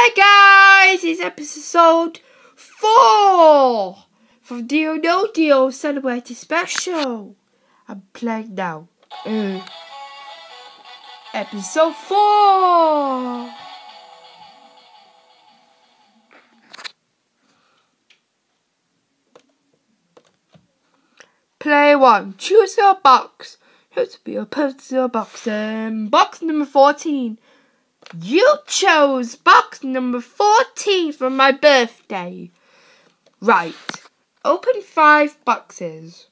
Hey guys, it's episode 4 from Deal No Deal Celebrity Special. I'm playing now. Uh, episode 4. Play 1. Choose your box. Be a puzzle box. Um, box number 14. You chose box number 14 for my birthday. Right. Open five boxes.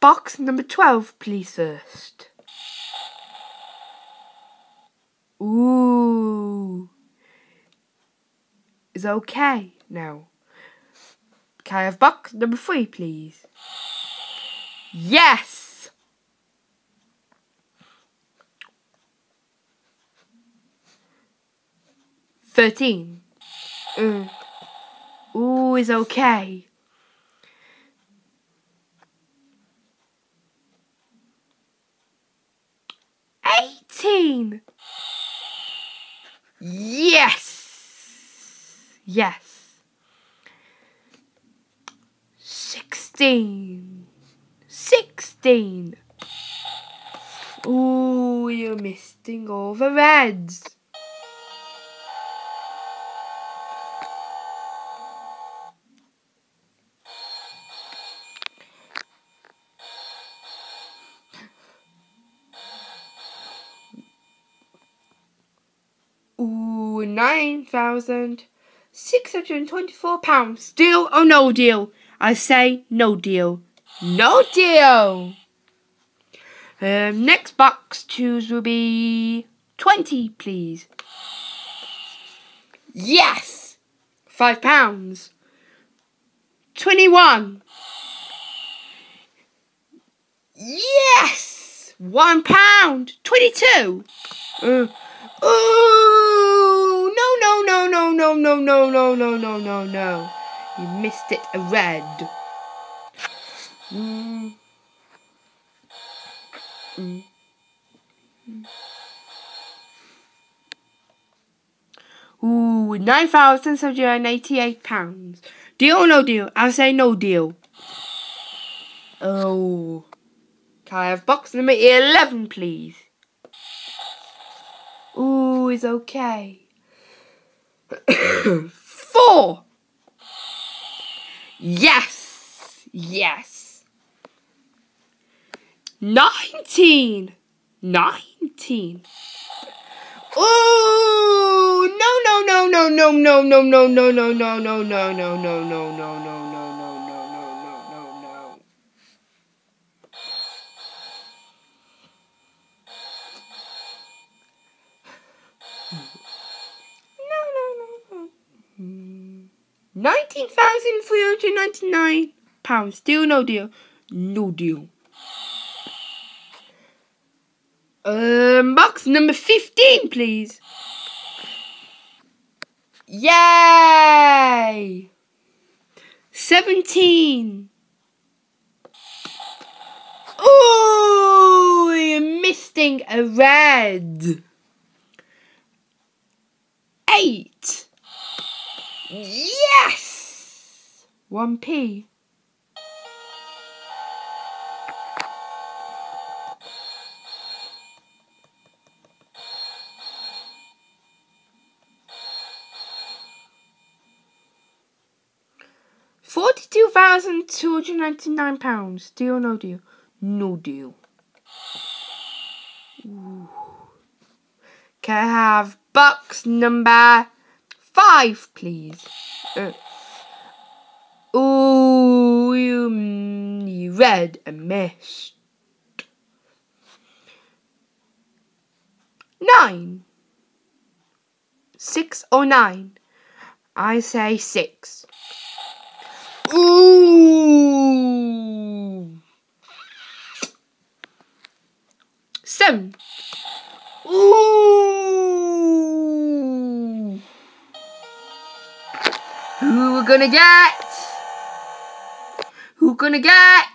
Box number 12, please, first. Ooh. Is okay now. Can I have box number 3, please? Yes! 13. Mm. Ooh, is okay. Eighteen. Yes. Yes. Sixteen. Sixteen. Ooh, you're missing all the reds. Ooh, nine thousand six hundred and twenty-four pounds. Deal or no deal? I say no deal. No deal. Um, next box choose will be twenty, please. Yes, five pounds. Twenty-one. Yes, one pound. Twenty-two. Uh, Oh no no no no no no no no no no no no! You missed it. A red. Mm. Mm. Ooh, and eighty-eight pounds. Deal or no deal? I'll say no deal. Oh, can I have box number eleven, please? Ooh, is okay. Four. Yes. Yes. Nineteen. Nineteen. Oh No! No! No! No! No! No! No! No! No! No! No! No! No! No! No! No! No! No! no, no, no, no, no, no, no. Oh. £19,399. Deal, no deal. No deal. Um, box number 15, please. Yay! 17. Oh, you're missing a red. Eight. Yes! 1p. Forty-two thousand two hundred ninety-nine pounds. Deal no deal? No deal. Ooh. Can I have box number five, please. Uh, ooh, you, you read a missed. Nine. Six or nine? I say six. Ooh. Seven. Ooh. gonna get? Who gonna get?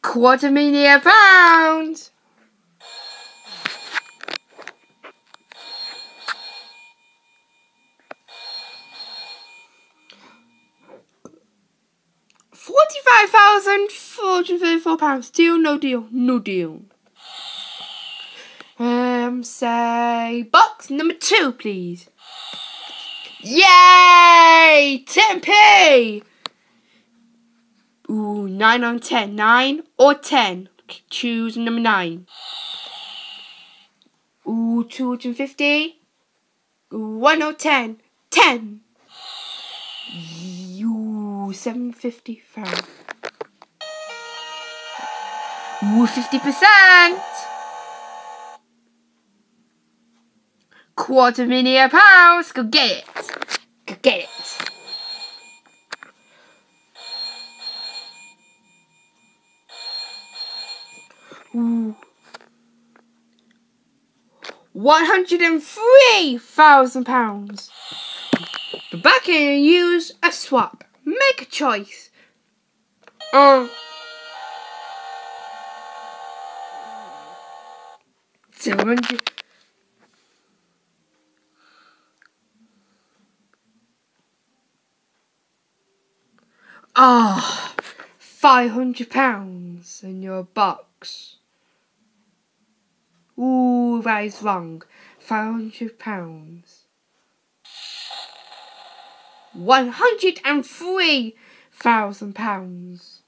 Quarter million pounds! Forty-five thousand four hundred thirty-four pounds. Deal, no deal, no deal. Um, say box number two, please. Yay! 10p! Ooh, 9 on 10. 9 or 10. Choose number 9. Ooh, 250. Ooh, 1 or 10. 10. Ooh, 750. Ooh, 50%. Quarter million pounds. Go get it. Go get it. Ooh. One hundred and three thousand pounds. Go back in and use a swap. Make a choice. Um. Seven hundred. Ah, oh, five hundred pounds in your box. Ooh, that is wrong. Five hundred pounds. One hundred and three thousand pounds.